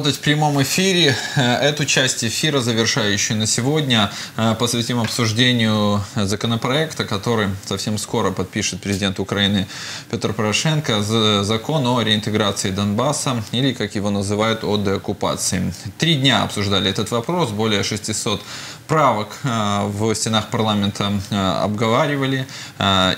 работать в прямом эфире. Э, эту часть эфира, завершающую на сегодня, э, посвятим обсуждению законопроекта, который совсем скоро подпишет президент Украины Петр Порошенко. Закон о реинтеграции Донбасса, или, как его называют, о деоккупации. Три дня обсуждали этот вопрос, более 600 правок э, в стенах парламента обговаривали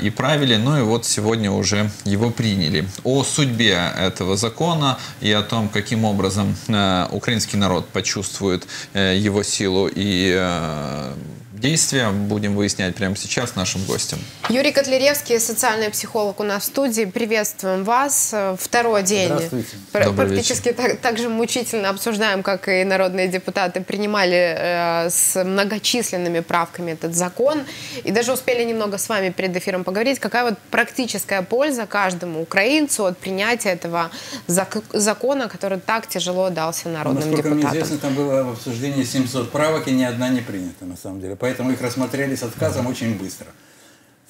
и правили. Ну и вот сегодня уже его приняли. О судьбе этого закона и о том, каким образом э, украинский народ почувствует э, его силу и э, действия будем выяснять прямо сейчас с нашим гостем. Юрий Котляревский, социальный психолог у нас в студии. Приветствуем вас. Второй день. Здравствуйте. Практически так, так же мучительно обсуждаем, как и народные депутаты принимали э, с многочисленными правками этот закон. И даже успели немного с вами перед эфиром поговорить, какая вот практическая польза каждому украинцу от принятия этого зак закона, который так тяжело дался народным Насколько депутатам. мне известно, там было в обсуждении 700 правок, и ни одна не принята, на самом деле. Поэтому их рассмотрели с отказом очень быстро.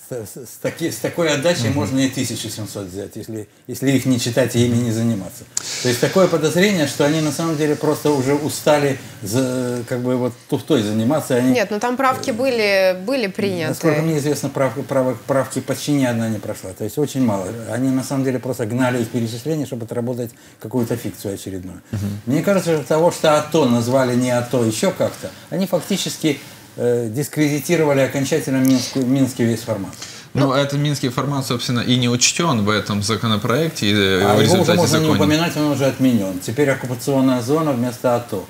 С, с, с, таки, с такой отдачей угу. можно и 1700 взять, если, если их не читать и ими не заниматься. То есть такое подозрение, что они на самом деле просто уже устали за, как бы вот туфтой заниматься. Они, Нет, ну там правки были, были приняты. Насколько мне известно, правки, правок, правки почти ни одна не прошла. То есть очень мало. Они на самом деле просто гнали их перечисления, чтобы отработать какую-то фикцию очередную. Угу. Мне кажется, что того, что АТО назвали не АТО еще как-то, они фактически э, дискредитировали окончательно Минскую, Минский весь формат. Ну, ну, этот минский формат, собственно, и не учтен в этом законопроекте. И а в его уже можно законе. не упоминать, он уже отменен. Теперь оккупационная зона вместо АТО.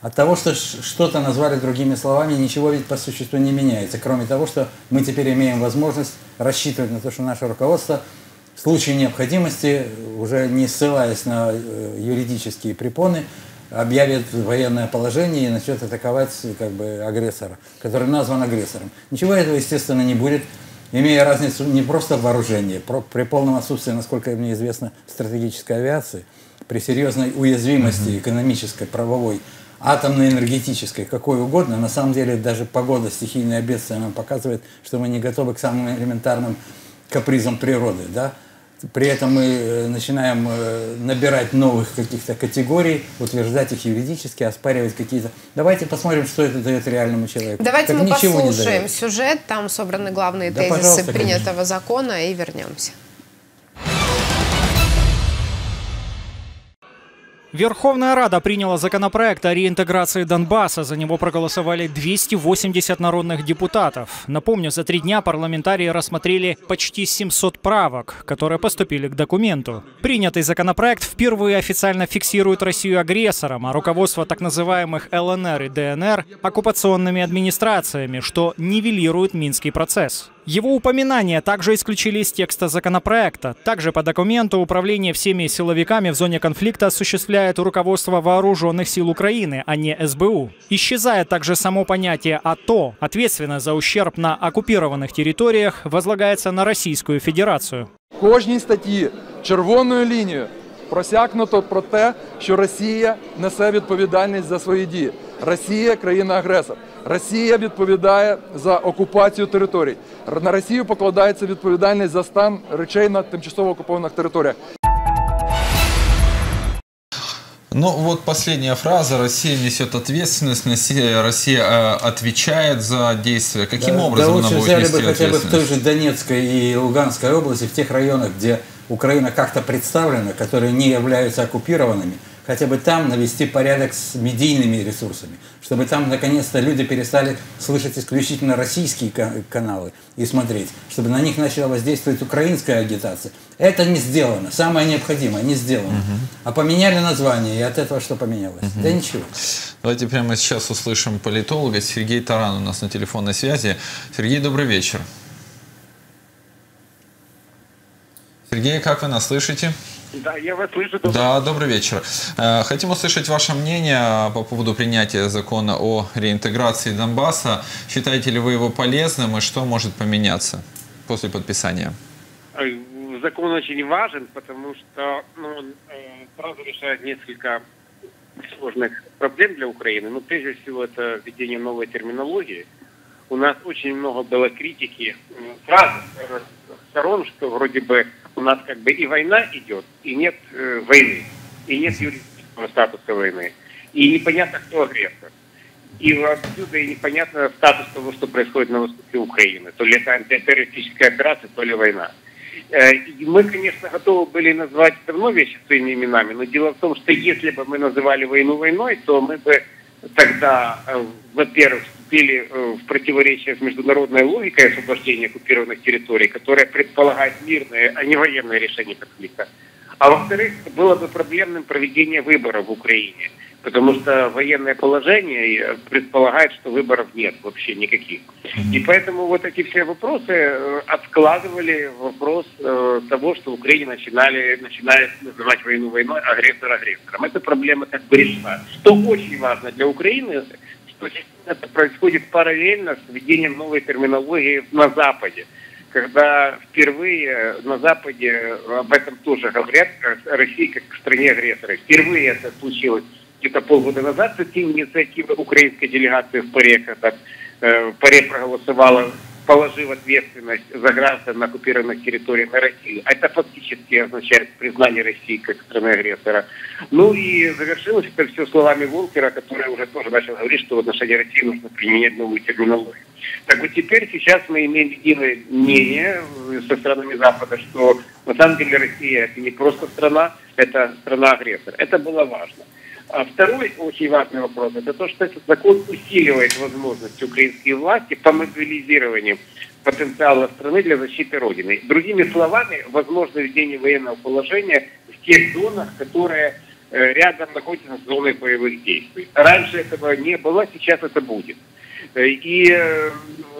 От того, что что-то назвали другими словами, ничего ведь по существу не меняется. Кроме того, что мы теперь имеем возможность рассчитывать на то, что наше руководство в случае необходимости, уже не ссылаясь на э, юридические препоны, объявит военное положение и начнет атаковать как бы, агрессора, который назван агрессором. Ничего этого, естественно, не будет, имея разницу не просто в вооружении, при полном отсутствии, насколько мне известно, стратегической авиации, при серьезной уязвимости экономической, правовой, атомной, энергетической, какой угодно, на самом деле даже погода, стихийное бедствие нам показывает, что мы не готовы к самым элементарным капризам природы, да, при этом мы э, начинаем э, набирать новых каких-то категорий, утверждать их юридически, оспаривать какие-то. Давайте посмотрим, что это дает реальному человеку. Давайте как мы послушаем сюжет, там собраны главные да, тезисы принятого конечно. закона и вернемся. Верховная Рада приняла законопроект о реинтеграции Донбасса. За него проголосовали 280 народных депутатов. Напомню, за три дня парламентарии рассмотрели почти 700 правок, которые поступили к документу. Принятый законопроект впервые официально фиксирует Россию агрессором, а руководство так называемых ЛНР и ДНР – оккупационными администрациями, что нивелирует Минский процесс. Его упоминания также исключили из текста законопроекта. Также по документу управление всеми силовиками в зоне конфликта осуществляет руководство вооруженных сил Украины, а не СБУ. Исчезает также само понятие АТО. Ответственность за ущерб на оккупированных территориях возлагается на Российскую Федерацию. В кожній статті червоною лінією просякнуто про те, що Росія несе відповідальність за свої дії. Росія країна-агресор. Росія відповідає за окупацію територій. На Росію покладається відповідальність за стан речей на тимчасово окупованих територіях. Ну вот последняя фраза. Россия несет ответственность, Россия э, отвечает за действия. Каким да, образом да, она будет взяли нести бы хотя бы в той же Донецкой и Луганской области, в тех районах, где Украина как-то представлена, которые не являются оккупированными, хотя бы там навести порядок с медийными ресурсами, чтобы там наконец-то люди перестали слышать исключительно российские каналы и смотреть, чтобы на них начала воздействовать украинская агитация. Это не сделано, самое необходимое не сделано. Угу. А поменяли название, и от этого что поменялось? Угу. Да ничего. Давайте прямо сейчас услышим политолога Сергей Таран у нас на телефонной связи. Сергей, добрый вечер. Сергей, как вы нас слышите? Да, я вас слышу. Добрый да, добрый вечер. Э, хотим услышать ваше мнение по поводу принятия закона о реинтеграции Донбасса. Считаете ли вы его полезным и что может поменяться после подписания? Э, закон очень важен, потому что ну, он э, сразу решает несколько сложных проблем для Украины. Ну, прежде всего, это введение новой терминологии. У нас очень много было критики разных сторон, что вроде бы у нас как бы и война идет, и нет э, войны, и нет юридического статуса войны. И непонятно, кто агрессор. И отсюда и непонятно статус того, что происходит на востоке Украины. То ли это антитеррористическая операция, то ли война. Э, и мы, конечно, готовы были назвать давно вещи своими именами, но дело в том, что если бы мы называли войну войной, то мы бы тогда, э, во-первых, вступили э, в противоречие с международной логикой освобождения оккупированных территорий, которая предполагает мирное, а не военное решение конфликта. А во-вторых, было бы проблемным проведение выборов в Украине потому что военное положение предполагает, что выборов нет вообще никаких. И поэтому вот эти все вопросы э, откладывали вопрос э, того, что в Украине начинали, начинали называть войну войной, агрессор агрессором. Эта проблема как бы решена. Что очень важно для Украины, это происходит параллельно с введением новой терминологии на Западе когда впервые на Западе об этом тоже говорят, России как к стране агрессора. Впервые это случилось где-то полгода назад с инициативы украинской делегации в ПАРЕ, когда э, ПАРЕ проголосовала, положив ответственность за граждан на оккупированных территориях на Россию. Это фактически означает признание России как страны-агрессора. Ну и завершилось это все словами Волкера, который уже тоже начал говорить, что в отношении России нужно применять новую терминологию. Так вот теперь сейчас мы имеем единое мнение со странами Запада, что на самом деле Россия это не просто страна, это страна-агрессор. Это было важно. А второй очень важный вопрос – это то, что этот закон усиливает возможность украинской власти по мобилизированию потенциала страны для защиты Родины. Другими словами, возможно введение военного положения в тех зонах, которые э, рядом находятся с зоной боевых действий. Раньше этого не было, сейчас это будет. И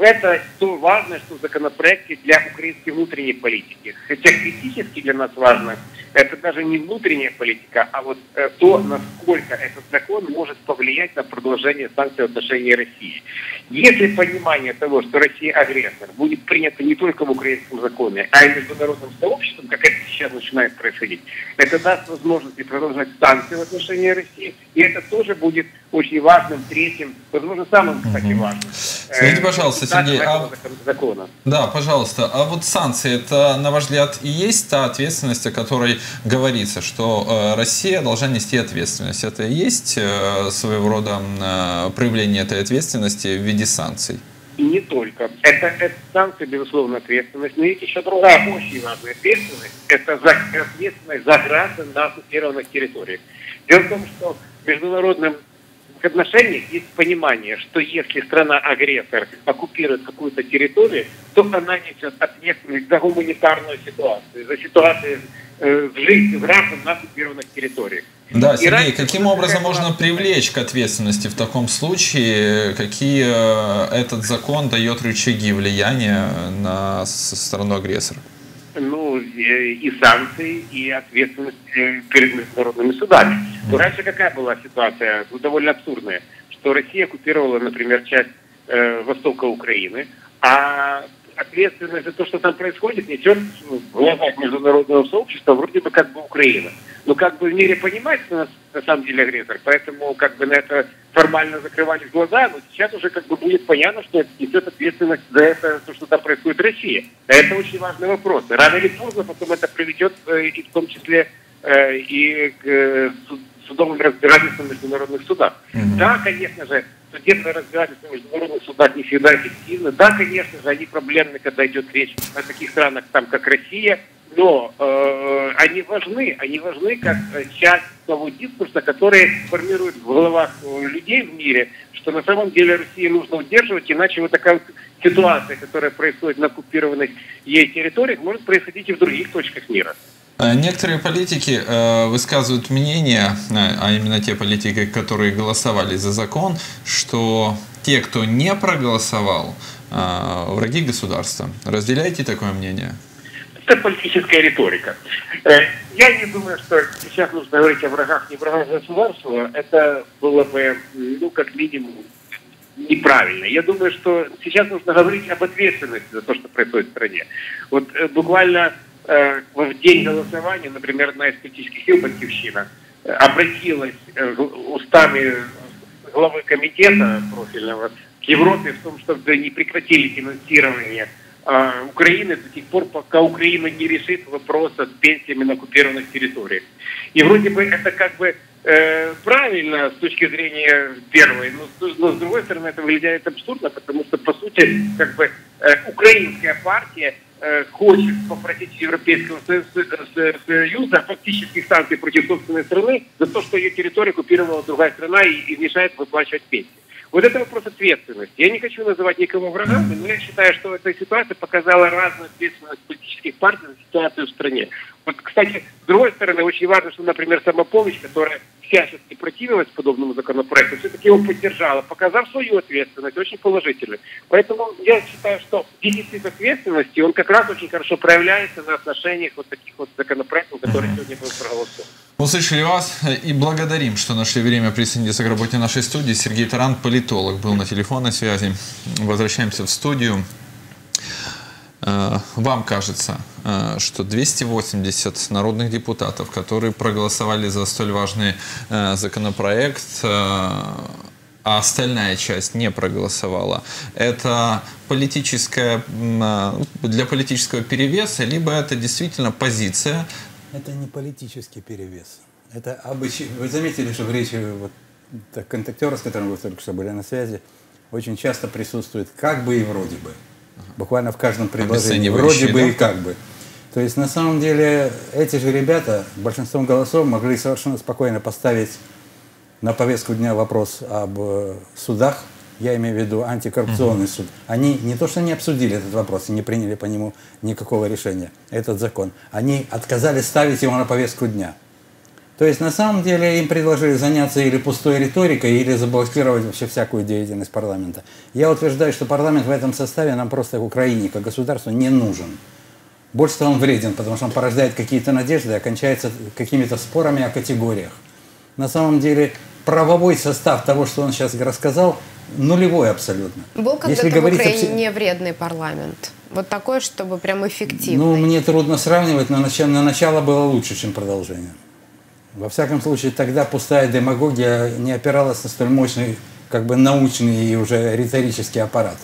это то важное, что в законопроекте для украинской внутренней политики. Хотя критически для нас важно – это даже не внутренняя политика, а вот э, то, насколько этот закон может повлиять на продолжение санкций в отношении России. Если понимание того, что Россия агрессор, будет принято не только в украинском законе, а и международным сообществом, как это сейчас начинает происходить, это даст возможность продолжать санкции в отношении России, и это тоже будет очень важным третьим, возможно, самым, кстати, важным. Скажите, пожалуйста, Сергей, а... закона. Да, пожалуйста. А вот санкции, это, на ваш взгляд, и есть та ответственность, о которой говорится, что э, Россия должна нести ответственность. Это и есть э, своего рода э, проявление этой ответственности в виде санкций? И не только. Это, это санкции, безусловно, ответственность. Но есть еще другая очень важная ответственность. Это за, ответственность за граждан на оккупированных территориях. Дело в том, что в международном отношениях есть понимание, что если страна-агрессор оккупирует какую-то территорию, то она несет ответственность за гуманитарную ситуацию, за ситуацию э, жизни граждан на оккупированных территориях. Да, Сергей, каким образом можно привлечь к ответственности в таком случае? Какие э, этот закон дает рычаги влияния на страну агрессора? Ну, и санкции, и ответственность э, перед международными судами. Но раньше какая была ситуация? Ну, довольно абсурдная, что Россия оккупировала, например, часть э, востока Украины, а ответственность за то, что там происходит, несет в глазах международного сообщества вроде бы как бы Украина. Но как бы в мире понимать, что у нас на самом деле агрессор, поэтому как бы на это формально закрывались глаза, но сейчас уже как бы будет понятно, что это несет ответственность за это, то, что там происходит Россия. Это очень важный вопрос. Рано или поздно потом это приведет э, и в том числе э, и к э, судовым разбирательствам международных судах. Mm-hmm. Да, конечно же, судебное разбирательство в международных судах не всегда эффективно. Да, конечно же, они проблемны, когда идет речь о таких странах, там, как Россия, но э, они важны, они важны как часть того дискурса, который формирует в головах людей в мире, что на самом деле России нужно удерживать, иначе вот такая ситуация, которая происходит на оккупированных ей территориях, может происходить и в других точках мира. Э, некоторые политики э, высказывают мнение, э, а именно те политики, которые голосовали за закон, что те, кто не проголосовал, враги государства. Разделяете такое мнение? Это политическая риторика. Я не думаю, что сейчас нужно говорить о врагах, не врагах государства. Это было бы, ну, как минимум, неправильно. Я думаю, что сейчас нужно говорить об ответственности за то, что происходит в стране. Вот буквально в день голосования, например, одна из политических сил «Батьковщина» обратилась устами главы комитета профильного к Европе в том, чтобы не прекратили финансирование а, Украины до тех пор, пока Украина не решит вопрос с пенсиями на оккупированных территориях. И вроде бы это как бы э, правильно с точки зрения первой, но, но с другой стороны это выглядит абсурдно, потому что по сути как бы э, украинская партия э, хочет попросить Европейского Союза фактических санкций против собственной страны за то, что ее территорию оккупировала другая страна и, и мешает выплачивать пенсии. Вот это вопрос ответственности. Я не хочу называть никому врагами, но я считаю, что эта ситуация показала разную ответственность политических партий за ситуацию в стране. Вот, кстати, с другой стороны, очень важно, что, например, самопомощь, которая всячески противилась подобному законопроекту, все-таки его поддержала, показав свою ответственность, очень положительно. Поэтому я считаю, что дефицит ответственности, он как раз очень хорошо проявляется на отношениях вот таких вот законопроектов, которые сегодня будут проголосованы. Услышали вас и благодарим, что нашли время присоединиться к работе нашей студии. Сергей Таран, политолог, был на телефонной связи. Возвращаемся в студию. Э, вам кажется, э, что 280 народных депутатов, которые проголосовали за столь важный э, законопроект, а остальная часть не проголосовала, это политическая, для политического перевеса, либо это действительно позиция? Это не политический перевес. Это обычай. Вы заметили, что в речи вот, контактера, с которым вы только что были на связи, очень часто присутствует как бы и вроде бы. Буквально в каждом предложении. Вроде бы да? и как бы. То есть на самом деле эти же ребята большинством голосов могли совершенно спокойно поставить на повестку дня вопрос об э, судах, я имею в виду антикоррупционный угу. суд. Они не то что не обсудили этот вопрос и не приняли по нему никакого решения, этот закон, они отказались ставить его на повестку дня. То есть на самом деле им предложили заняться или пустой риторикой, или заблокировать вообще всякую деятельность парламента. Я утверждаю, что парламент в этом составе нам просто в Украине как государству не нужен. Больше того, он вреден, потому что он порождает какие-то надежды, а кончается какими-то спорами о категориях. На самом деле правовой состав того, что он сейчас рассказал, нулевой абсолютно. Был когда-то в Украине о... не вредный парламент? Вот такой, чтобы прям эффективный? Ну, мне трудно сравнивать, но на начало было лучше, чем продолжение. Во всяком случае, тогда пустая демагогия не опиралась на столь мощный, как бы научный и уже риторический аппарат.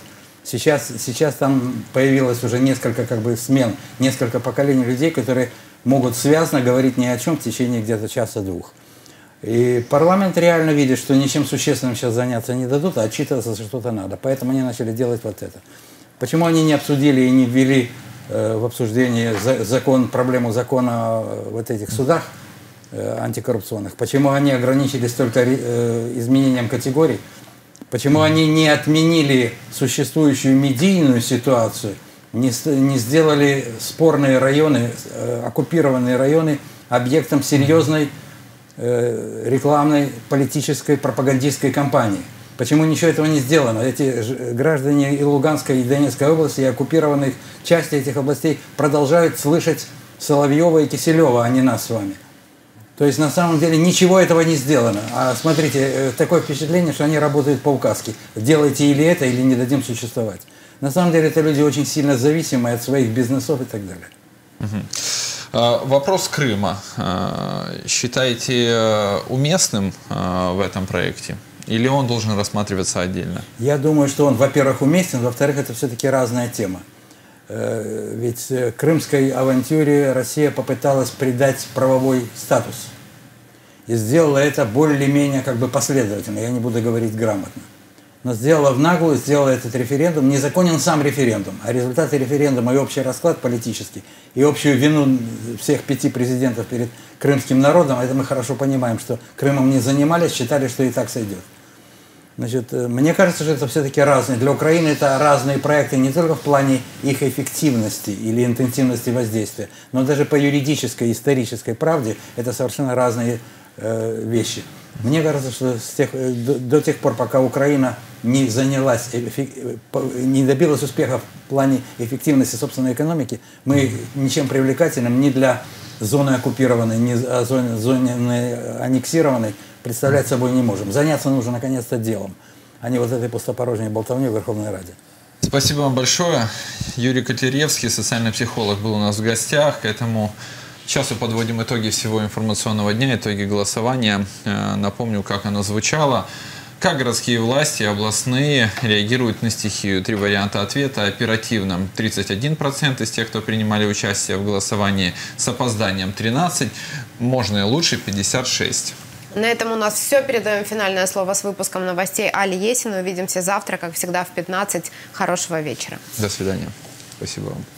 Сейчас, сейчас там появилось уже несколько как бы смен, несколько поколений людей, которые могут связно говорить ни о чем в течение где-то часа-двух. И парламент реально видит, что ничем существенным сейчас заняться не дадут, а отчитываться за что-то надо. Поэтому они начали делать вот это. Почему они не обсудили и не ввели э, в обсуждение закон, проблему закона в вот этих судах, Э, антикоррупционных. Почему они ограничились только э, изменением категорий? Почему они не отменили существующую медийную ситуацию, не, не сделали спорные районы, э, оккупированные районы объектом серьезной рекламной, политической, пропагандистской кампании? Почему ничего этого не сделано? Эти граждане и Луганской, и Донецкой области, и оккупированных части этих областей продолжают слышать Соловьева и Киселева, а не нас с вами. То есть на самом деле ничего этого не сделано. А смотрите, э, такое впечатление, что они работают по указке. Делайте или это, или не дадим существовать. На самом деле это люди очень сильно зависимые от своих бизнесов и так далее. Угу. Вопрос Крыма. А, считаете э, уместным э, в этом проекте? Или он должен рассматриваться отдельно? Я думаю, что он, во-первых, уместен, во-вторых, это все-таки разная тема. Э, ведь э, крымской авантюре Россия попыталась придать правовой статус. И сделала это более-менее как бы последовательно, я не буду говорить грамотно. Но сделала в наглую, сделала этот референдум. Незаконен сам референдум, а результаты референдума и общий расклад политический, и общую вину всех пяти президентов перед крымским народом, это мы хорошо понимаем, что Крымом не занимались, считали, что и так сойдет. Значит, э, мне кажется, что это все-таки разные. Для Украины это разные проекты не только в плане их эффективности или интенсивности воздействия, но даже по юридической, исторической правде это совершенно разные э, вещи. Мне кажется, что с тех, э, до, до тех пор, пока Украина не занялась, не добилась успеха в плане эффективности собственной экономики, мы ничем привлекательным ни для зоны оккупированной, ни зоны, зоны аннексированной представлять собой не можем. Заняться нужно наконец-то делом, а не вот этой пустопорожней болтовней в Верховной Раде. Спасибо вам большое. Юрий Котляревский, социальный психолог, был у нас в гостях. К этому часу подводим итоги всего информационного дня, итоги голосования. Э, напомню, как оно звучало. Как городские власти областные реагируют на стихию? Три варианта ответа. Оперативно 31% из тех, кто принимали участие в голосовании. С опозданием 13%. Можно и лучше 56%. На этом у нас все. Передаем финальное слово с выпуском новостей Али Есину. Увидимся завтра, как всегда, в 15. Хорошего вечера. До свидания. Спасибо вам.